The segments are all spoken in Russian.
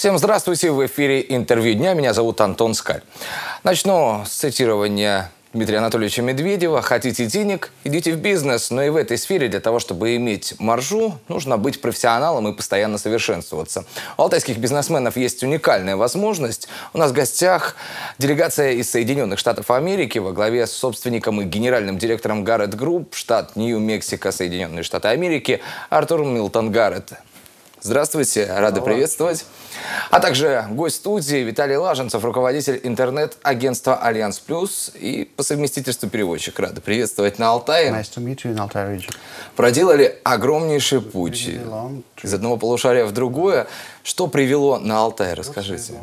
Всем здравствуйте, в эфире интервью дня, меня зовут Антон Скаль. Начну с цитирования Дмитрия Анатольевича Медведева. Хотите денег? Идите в бизнес. Но и в этой сфере для того, чтобы иметь маржу, нужно быть профессионалом и постоянно совершенствоваться. У алтайских бизнесменов есть уникальная возможность. У нас в гостях делегация из Соединенных Штатов Америки во главе с собственником и генеральным директором Гаррет Групп, штат Нью-Мексико, Соединенные Штаты Америки, Артур Милтон Гаррет. Здравствуйте, рады приветствовать. А также гость студии Виталий Лаженцев, руководитель интернет-агентства «Альянс Плюс» и по совместительству переводчик. Рады приветствовать на Алтае. Nice to meet you in Altai region. Проделали огромнейший путь из одного полушария в другое. Что привело на Алтай, расскажите.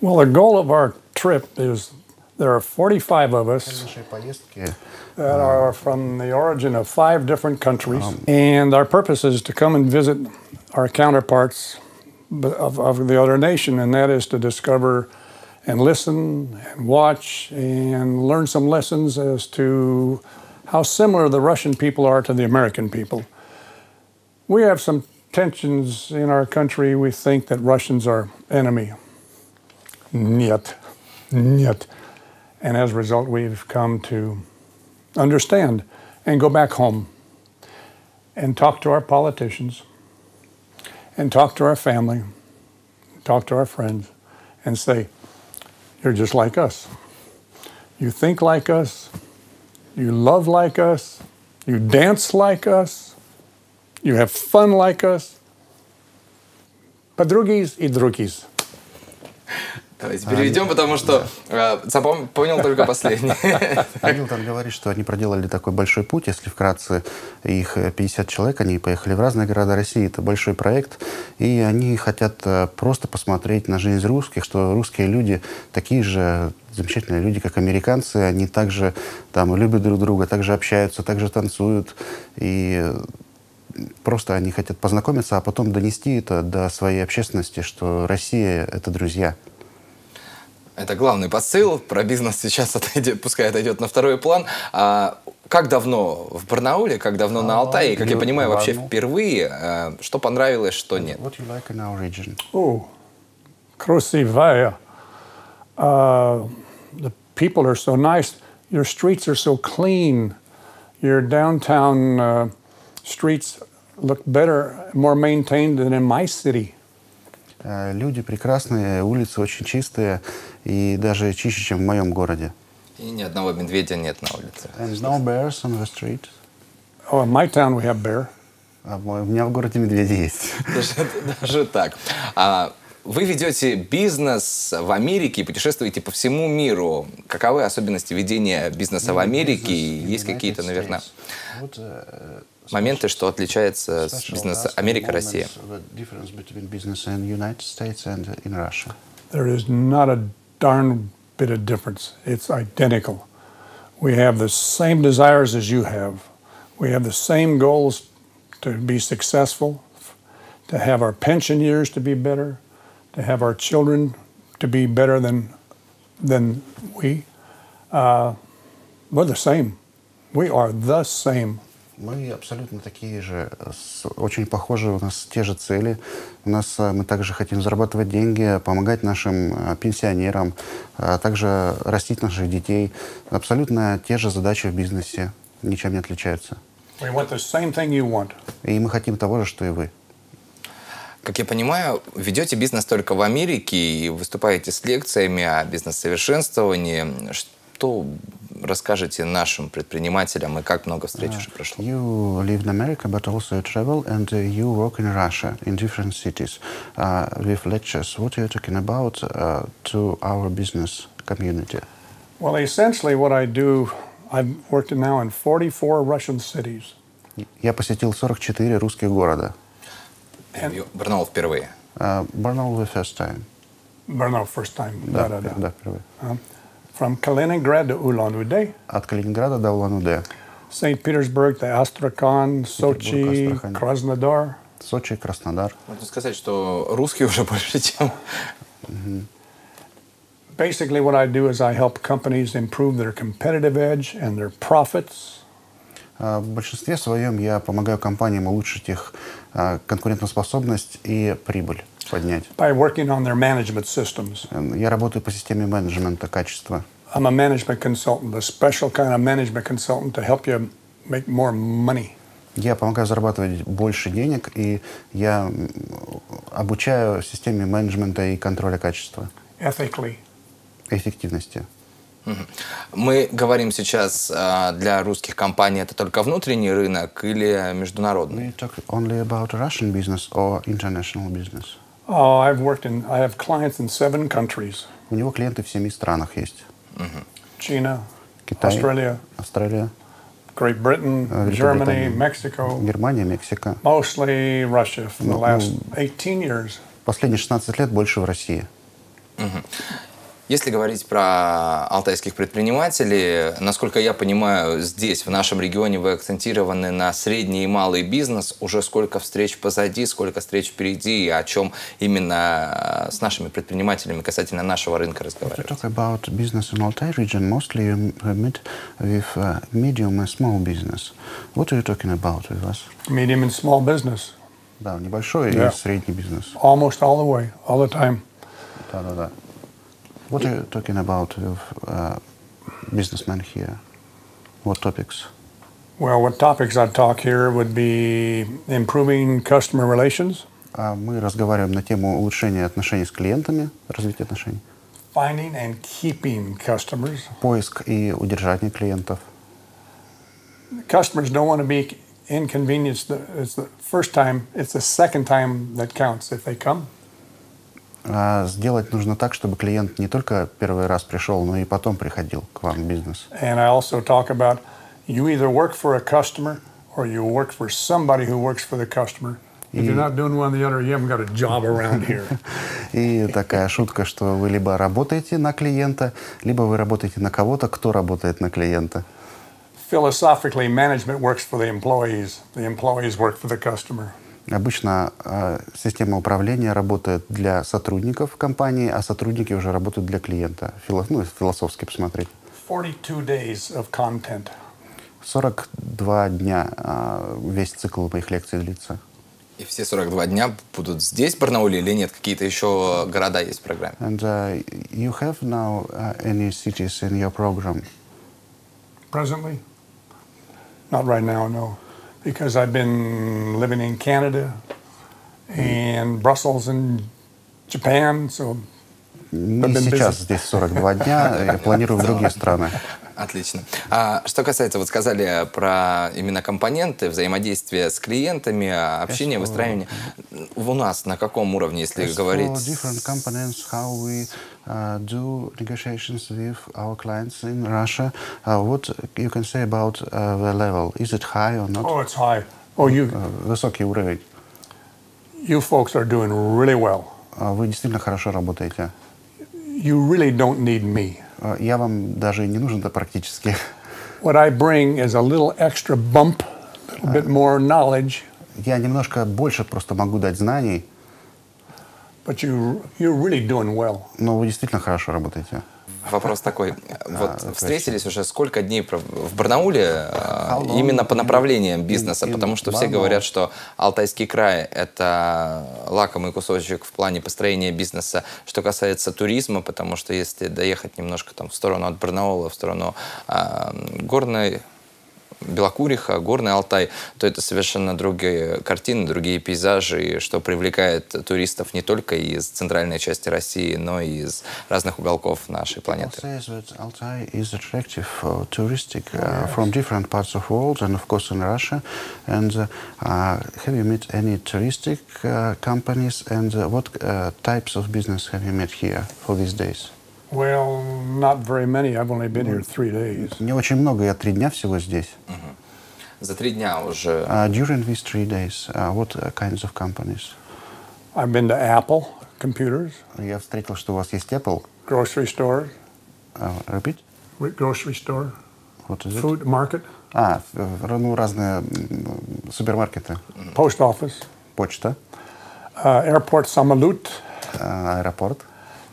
Well, the goal of our trip is there are 45 of us Цель нашей поездки that are from the origin of five different countries, and our purpose is to come and visit our counterparts b- of, of the other nation, and that is to discover and listen and watch and learn some lessons as to how similar the Russian people are to the American people. We have some tensions in our country. We think that Russians are enemy. Нет. Нет. And as a result, we've come to understand and go back home and talk to our politicians and talk to our family, talk to our friends, and say, You're just like us. You think like us. You love like us. You dance like us. You have fun like us. Podrugi i drugi. Давайте переведем, потому что э, запом- понял только последний. Милтон говорит, что они проделали такой большой путь, если вкратце, их э, 50 человек, они поехали в разные города России, это большой проект, и они хотят э, просто посмотреть на жизнь русских, что русские люди такие же замечательные люди, как американцы, они также там любят друг друга, также общаются, также танцуют, и просто они хотят познакомиться, а потом донести это до своей общественности, что Россия — это друзья. Это главный посыл. Про бизнес сейчас отойдет, пускай отойдет на второй план. А как давно в Барнауле, как давно на Алтае? И, Как я понимаю, вообще впервые. э, Что понравилось, что нет? Красивая. Uh, the people are so nice. Your streets are so clean. Your downtown uh, streets look better, more maintained than in my city. Э, Люди прекрасные, улицы очень чистые и даже чище, чем в моем городе. И ни одного медведя нет на улице. And no bears on the street. Oh, in my town we have bear. А у меня в городе медведи есть. Даже, даже так. А вы ведете бизнес в Америке и путешествуете по всему миру. Каковы особенности ведения бизнеса в Америке? Есть какие-то, наверное, моменты, что отличается с special бизнеса task Америка-Россия? moments, the difference between business in United States and in Russia. There is not a darn bit of difference. It's identical. We have the same desires as you have. We have the same goals to be successful, to have our pension years to be better, to have our children to be better than than we. Uh, we're the same. We are the same. Мы абсолютно такие же, очень похожи, у нас те же цели. У нас э, мы также хотим зарабатывать деньги, помогать нашим э, пенсионерам, а также растить наших детей. Абсолютно те же задачи в бизнесе, ничем не отличаются. We want the same thing you want. И мы хотим того же, что и вы. Как я понимаю, ведете бизнес только в Америке и выступаете с лекциями о бизнес-совершенствовании. Что расскажете нашим предпринимателям и как много встреч уже прошло? You live in America, but also you travel, and uh, you work in Russia, in different cities, uh, with lectures. What are you talking about uh, to our business community? Well, essentially, what I do, I've worked now in 44 Russian cities. Я посетил 44 русских города. Барнаул впервые. Uh, Barnaul the first time. Brno, first time. Да, Да, да, да. да, впервые. Uh, From Kaliningrad to Ulan-Ude, От Калининграда до Улан-Удэ. St. Petersburg to Astrakhan, Sochi, Астрахань. Krasnodar. Сочи, Краснодар. Можно сказать, что русский уже больше, чем... Basically, what I do is I help companies improve their competitive edge and their profits. А, В большинстве своем я помогаю компаниям улучшить их а, конкурентоспособность и прибыль поднять. by working on their management systems. Я работаю по системе менеджмента качества. I'm a management consultant, a special kind of management consultant to help you make more money. Я помогаю зарабатывать больше денег, и я обучаю системе менеджмента и контроля качества, ethically. эффективности. Мы говорим сейчас а, для русских компаний это только внутренний рынок или международный? We talk only about Russian business or international business. Oh, I've worked in, I have clients in seven countries У него клиенты в семи странах есть. China, Китай, Australia, Австралия, Great Britain, Uh, Germany, Великобритания. Mexico, Германия, Мексика. mostly Russia for the Ну, last ну, 18 years. Последние 16 лет больше в России. Если говорить про алтайских предпринимателей, насколько я понимаю, здесь, в нашем регионе, вы акцентированы на средний и малый бизнес. Уже сколько встреч позади, сколько встреч впереди, и о чем именно э, с нашими предпринимателями касательно нашего рынка разговаривать? talk about business in Altai region, mostly you meet with uh, medium and small business. What are you talking about with us? Medium and small business, Да, небольшой Да. и средний бизнес. almost all the way, all the time. Да, да, да. What are you talking about with uh, businessmen here? What topics? Well, what topics I'd talk here would be improving customer relations, А мы разговариваем на тему улучшения отношений с клиентами, развития отношений, finding and keeping customers. поиск и удержание клиентов. Customers don't want to be inconvenienced. the- It's the first time, it's the second time that counts if they come. А сделать нужно так, чтобы клиент не только первый раз пришел, но и потом приходил к вам в бизнес. And I also talk about you either work for a customer or you work for somebody who works for the customer. If you're not doing one or the other, you haven't got a job around here. И такая шутка, что вы либо работаете на клиента, либо вы работаете на кого-то, кто работает на клиента. Philosophically, management works for the employees. The employees work for the customer. Обычно э, система управления работает для сотрудников компании, а сотрудники уже работают для клиента. Фило- ну, философски посмотреть. 42 days of content. 42 дня э, весь цикл моих лекций длится. И все 42 дня будут здесь, в Барнауле, или нет? Какие-то еще города есть в программе? And uh, you have now uh, any cities in your program? Presently? Not right now, no. Because I've been living in Canada and Brussels and Japan, so Не сейчас, здесь 42 дня, я планирую в другие страны. Отлично. А что касается, вот сказали про именно компоненты, взаимодействие с клиентами, общение, выстраивание. У нас на каком уровне, если As говорить? different components, how we uh, do negotiations with our clients in Russia, uh, what you can say about uh, the level? Is it high or not? oh, it's high. Oh, you Uh, высокий уровень. you folks are doing really well. Uh, Вы действительно хорошо работаете. You really don't need me. Uh, Я вам даже не нужен-то практически. What I bring is a little extra bump, a little bit more knowledge, Я немножко больше просто могу дать знаний, but you you're really doing well. но вы действительно хорошо работаете. Вопрос такой. Вот А, встретились уже сколько дней в Барнауле long именно по направлениям бизнеса? Потому что все говорят, что Алтайский край – это лакомый кусочек в плане построения бизнеса. Что касается туризма, потому что если доехать немножко там в сторону от Барнаула, в сторону а, горной Белокуриха, Горный Алтай, то это совершенно другие картины, другие пейзажи, что привлекает туристов не только из центральной части России, но и из разных уголков нашей планеты. Altai is attractive for touristic uh, from different parts of world and of course in Russia. And uh, uh, have you met any touristic uh, companies and uh, what uh, types of business have you met here for these days? Well, not very many. I've only been here three days. Не очень много, я три дня всего здесь. За три дня уже Uh, during these three days, uh, what uh, kinds of companies? I've been to Apple computers, Я встретил, что у вас есть Apple. grocery stores, Uh, repeat? grocery store, What is it? food market, А, ну, разные супермаркеты. post office, Почта, uh, airport Samalut, uh, аэропорт.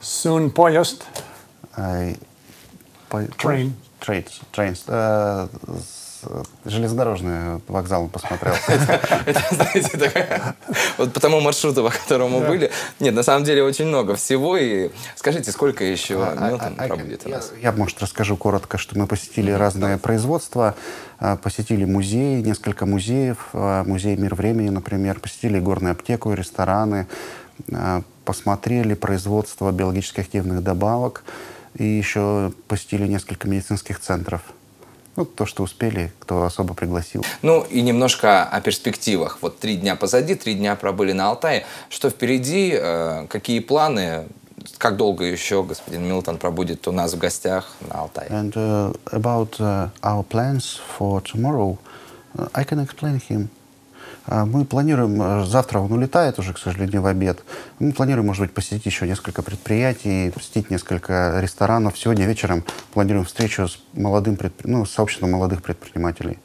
soon uh, по- Train. Trains. Uh, с- железнодорожный вокзал посмотрел. Это, знаете, такая... Вот по тому маршруту, по которому были. Нет, на самом деле очень много всего. И скажите, сколько еще Милтон пробудет у Я, нас? я, может, расскажу коротко, что мы посетили разные производства, а, посетили музеи, несколько музеев, музей «Мир времени», например, посетили горную аптеку, рестораны, посмотрели производство биологически активных добавок и еще посетили несколько медицинских центров. Ну, то, что успели, кто особо пригласил. Ну и немножко о перспективах. Вот три дня позади, три дня пробыли на Алтае. Что впереди, э, какие планы? Как долго еще господин Милтон пробудет у нас в гостях на Алтае? And uh, about uh, our plans for tomorrow, I can explain him. А, Мы планируем, э, завтра он улетает уже, к сожалению, в обед. Мы планируем, может быть, посетить еще несколько предприятий, посетить несколько ресторанов. Сегодня вечером планируем встречу с молодым, предпри- ну, с сообществом молодых предпринимателей.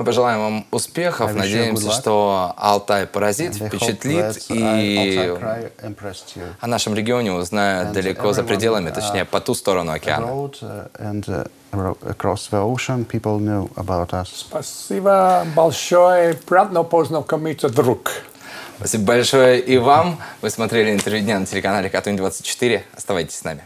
Мы пожелаем вам успехов. Надеемся, что Алтай поразит, впечатлит и о нашем регионе узнают далеко за пределами, uh, точнее, по ту сторону океана. Uh, uh, across the ocean, people know about us. Спасибо большое. Приятно познакомиться, друг. Спасибо большое и вам. Вы смотрели интервью дня на телеканале Катунь 24. Оставайтесь с нами.